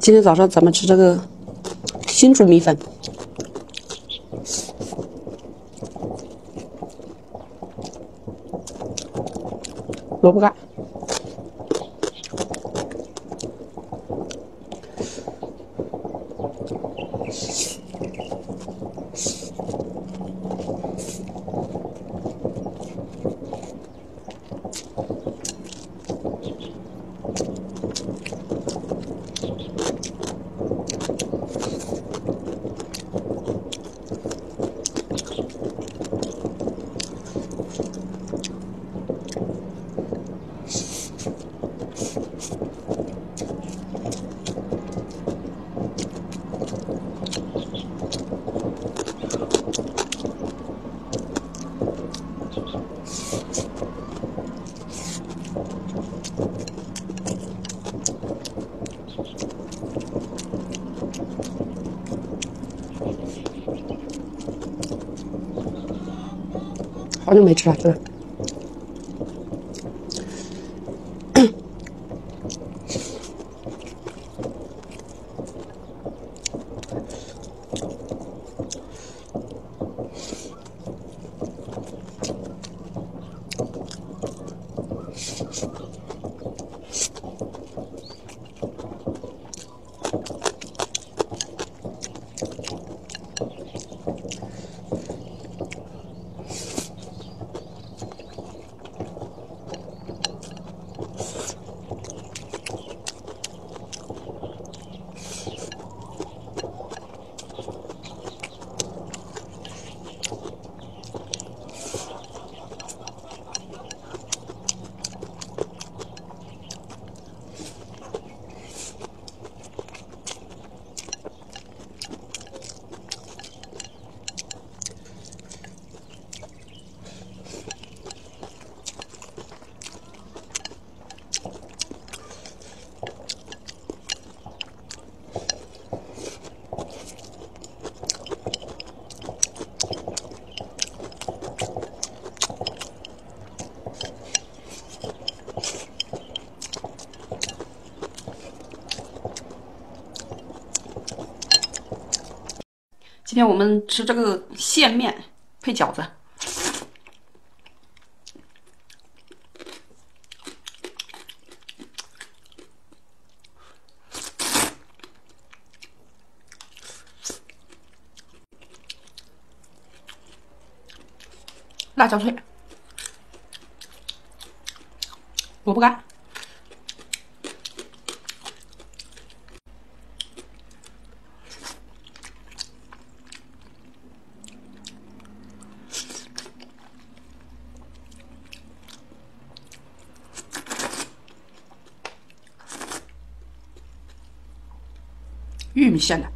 今天早上咱们吃这个新煮米粉，萝卜干。onu mecra bıraktım. 今天我们吃这个线面配饺子，辣椒脆，萝卜干。玉米馅的，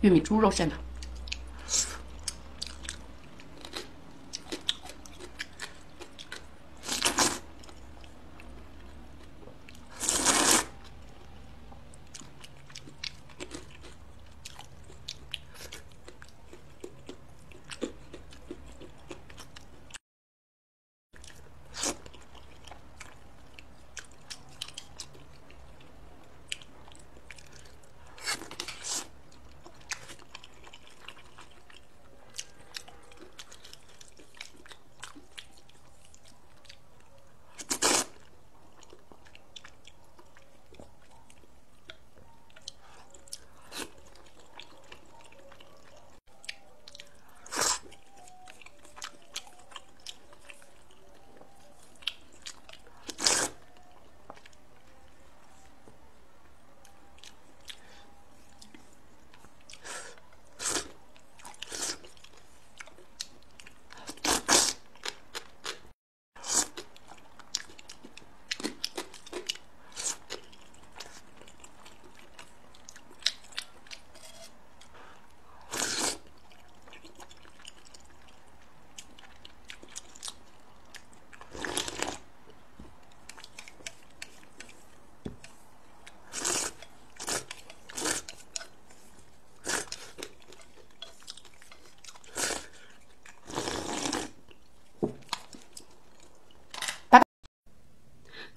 玉米猪肉馅的。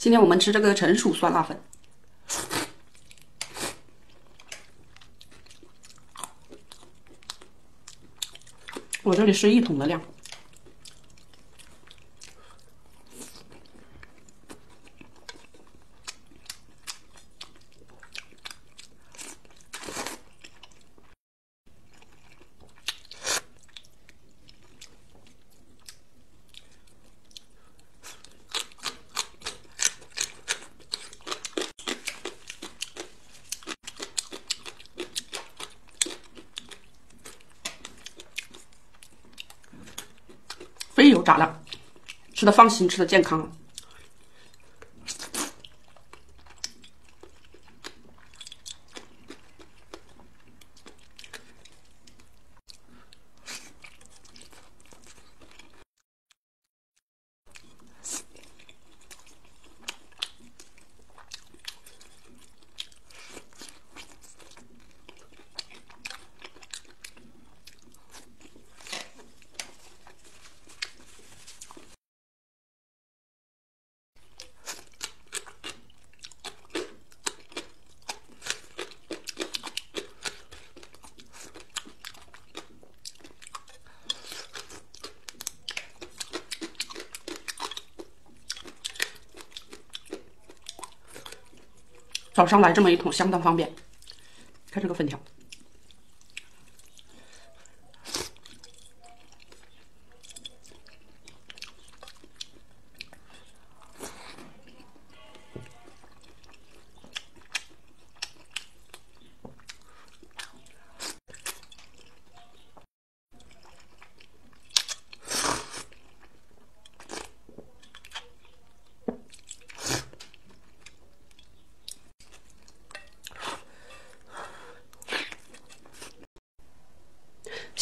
今天我们吃这个成熟酸辣粉。我这里是一桶的量。炸了，吃的放心，吃的健康。早上来这么一桶，相当方便。看这个粉条。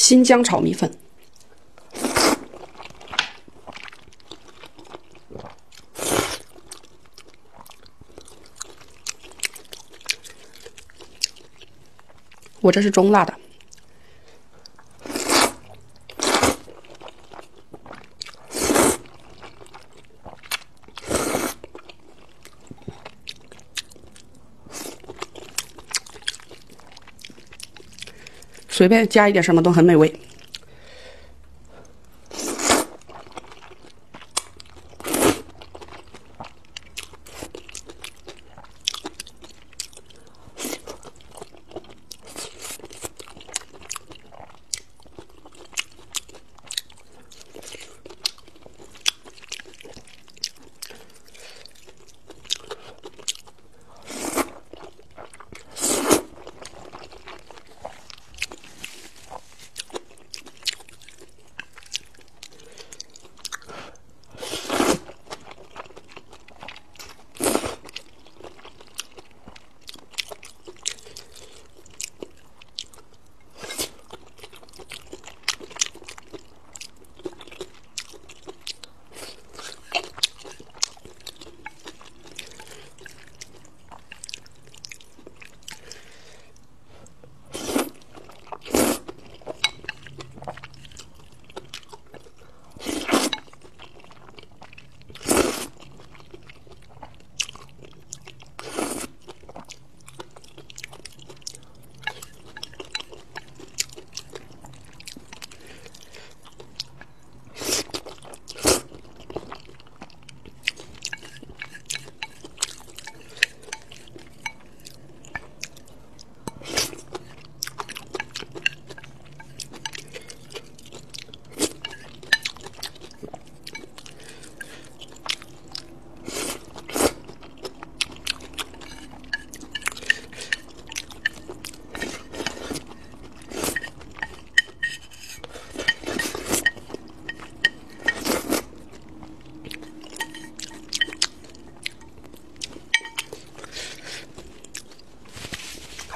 新疆炒米粉，我这是中辣的。随便加一点什么都很美味。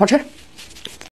好吃。